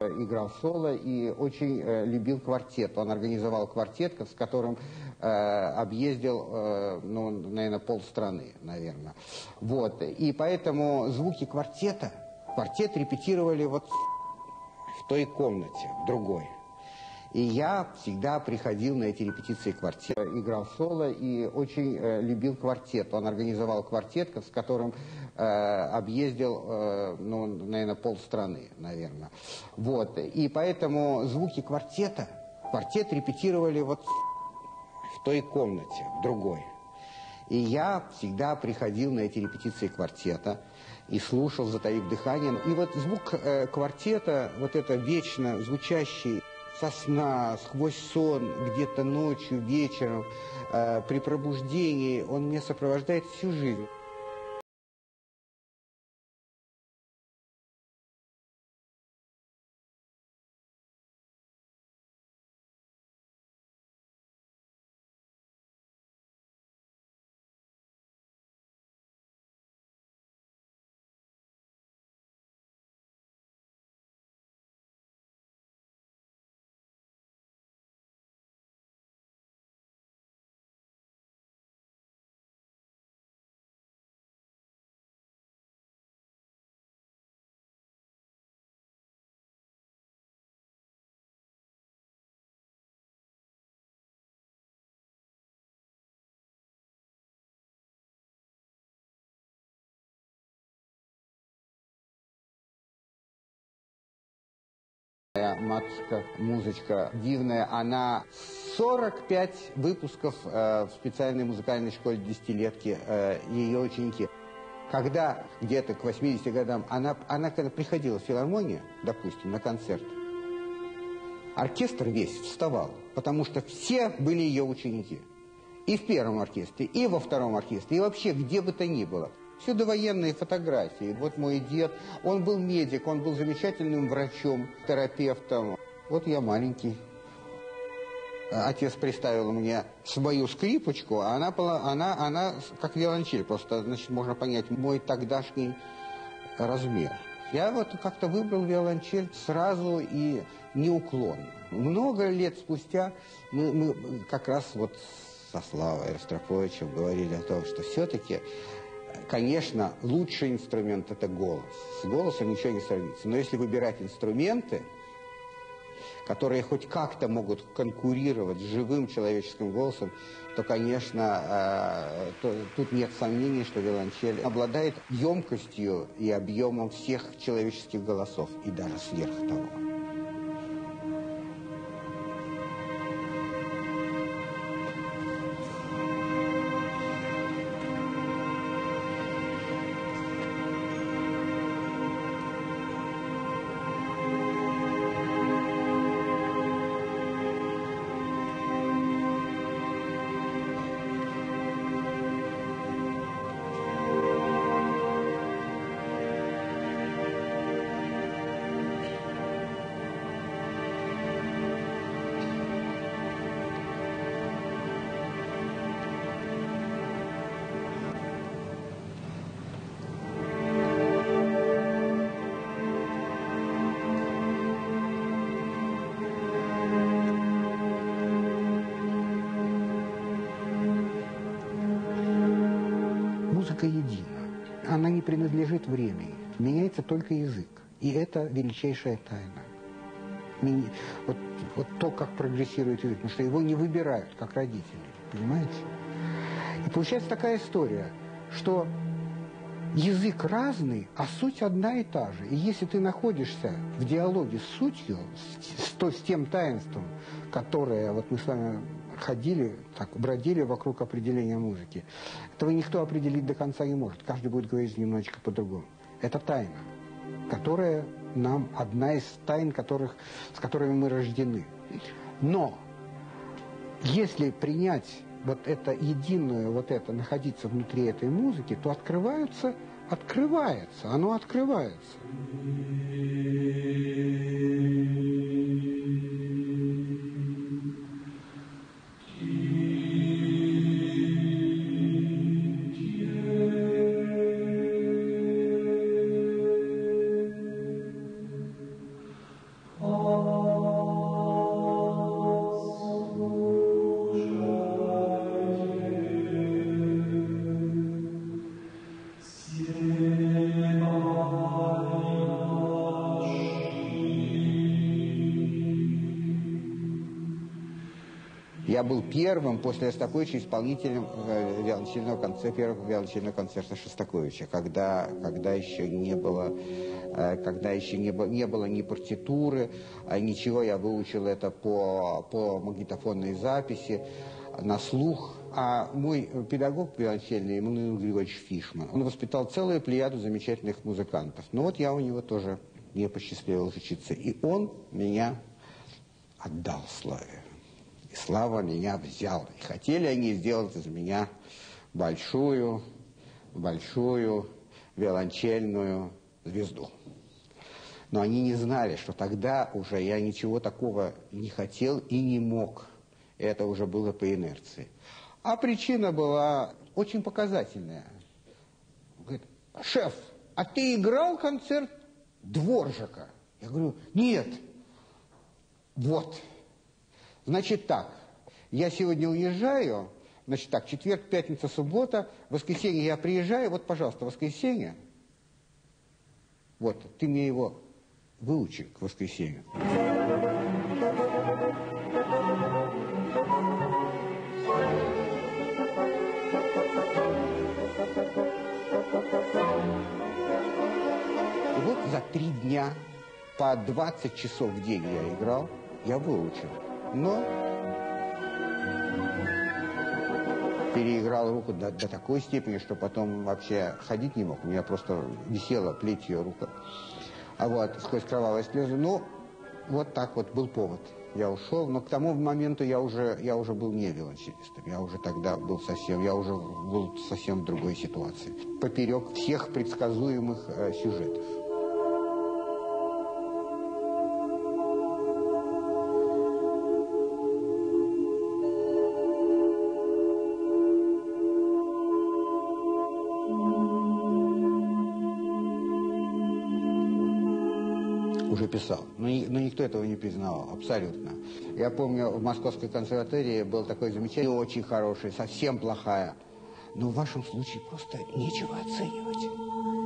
играл соло и очень э, любил квартет. Он организовал квартет, с которым э, объездил, э, ну, наверное, полстраны, наверное. Вот. И поэтому звуки квартета, квартет репетировали вот в той комнате, в другой. И я всегда приходил на эти репетиции квартета, играл соло и очень э, любил квартет. Он организовал квартет, с которым объездил, э, ну, наверное, полстраны, наверное. Вот. И поэтому звуки квартета, квартет репетировали вот в той комнате, в другой. И я всегда приходил на эти репетиции квартета и слушал, затаив дыхание. И вот звук э, квартета, вот это вечно звучащий со сна, сквозь сон, где-то ночью, вечером, э, при пробуждении, он меня сопровождает всю жизнь. Моя матушка, музычка дивная, она 45 выпусков э, в специальной музыкальной школе десятилетки, э, ее ученики. Когда где-то к 80 годам она, она когда приходила в филармонию, допустим, на концерт, оркестр весь вставал, потому что все были ее ученики. И в первом оркестре, и во втором оркестре, и вообще где бы то ни было. Всюду военные фотографии. Вот мой дед, он был медик, он был замечательным врачом, терапевтом. Вот я маленький. Отец приставил мне свою скрипочку, а она была, она, она как виолончель, просто, значит, можно понять мой тогдашний размер. Я вот как-то выбрал виолончель сразу и неуклонно. Много лет спустя мы, мы как раз вот со Славой Ростроповичем говорили о том, что все-таки Конечно, лучший инструмент – это голос. С голосом ничего не сравнится. Но если выбирать инструменты, которые хоть как-то могут конкурировать с живым человеческим голосом, то, конечно, э, то, тут нет сомнений, что виолончель обладает емкостью и объемом всех человеческих голосов, и даже сверх того. Музыка едина. Она не принадлежит времени. Меняется только язык. И это величайшая тайна. Вот, вот то, как прогрессирует язык, потому что его не выбирают, как родители. Понимаете? И получается такая история, что язык разный, а суть одна и та же. И если ты находишься в диалоге с сутью, с, с, с тем таинством, которое вот мы с вами ходили, так, бродили вокруг определения музыки. Этого никто определить до конца не может. Каждый будет говорить немножечко по-другому. Это тайна, которая нам одна из тайн, которых, с которыми мы рождены. Но если принять вот это единое, вот это, находиться внутри этой музыки, то открываются, открывается, оно открывается. Я был первым после Шостаковича исполнителем э, виолончельного концерта, первого виолончельного концерта Шостаковича, когда, когда еще не было, э, когда еще не, было, не было ни партитуры, а ничего, я выучил это по, по магнитофонной записи, на слух. А мой педагог виолончельный, Эммануил Григорьевич Фишман, он воспитал целую плеяду замечательных музыкантов. Но вот я у него тоже не посчастливилось учиться. И он меня отдал Славе. И Слава меня взял. И хотели они сделать из меня большую, большую виолончельную звезду. Но они не знали, что тогда уже я ничего такого не хотел и не мог. Это уже было по инерции. А причина была очень показательная. Говорит, шеф, а ты играл концерт Дворжика? Я говорю, нет. Вот. Значит так, я сегодня уезжаю, значит так, четверг, пятница, суббота, воскресенье я приезжаю, вот, пожалуйста, воскресенье, вот, ты мне его выучи к воскресенью. И вот за три дня по 20 часов в день я играл, я выучил но переиграл руку до, до такой степени, что потом вообще ходить не мог. У меня просто висела плетью рука. А вот, сквозь кровавые слезы. Ну, вот так вот был повод. Я ушел, но к тому моменту я уже, я уже был не виолончелистом. Я уже тогда был совсем, я уже был совсем в другой ситуации. Поперек всех предсказуемых э, сюжетов. Уже писал. Но, но никто этого не признавал, абсолютно. Я помню, в Московской консерватории был такой замечательный, очень хороший, совсем плохая. Но в вашем случае просто нечего оценивать.